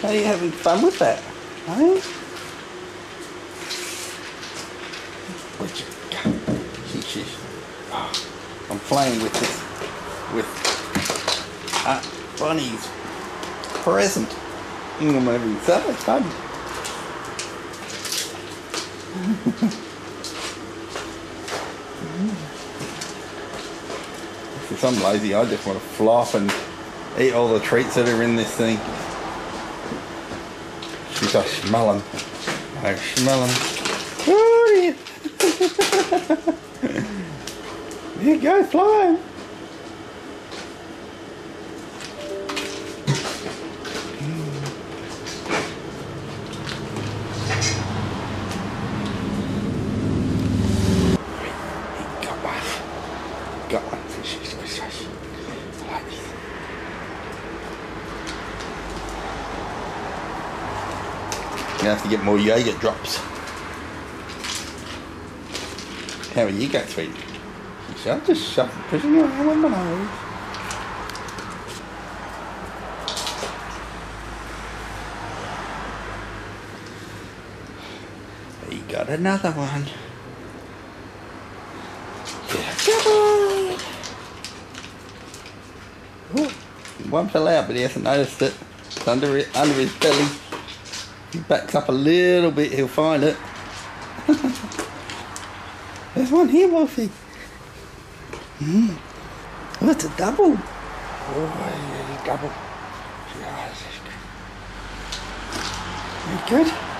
How are you having fun with that? You. Oh, I'm playing with this, with uh, Bonnie's present. I'm having so much fun. If I'm lazy, I just want to flop and eat all the treats that are in this thing. She's a smelling. I smell them. There you go, flying. Got one. Got one. I like. You have to get more yogurt drops. How are you go sweet? She said, just shove pushing your arm on my nose. You got another one. Ooh, he won't fell out, but he hasn't noticed it. It's under under his belly. He backs up a little bit, he'll find it. There's one here, Wolfie. Mm. Oh, that's a double. Oh, yeah, double. Very good.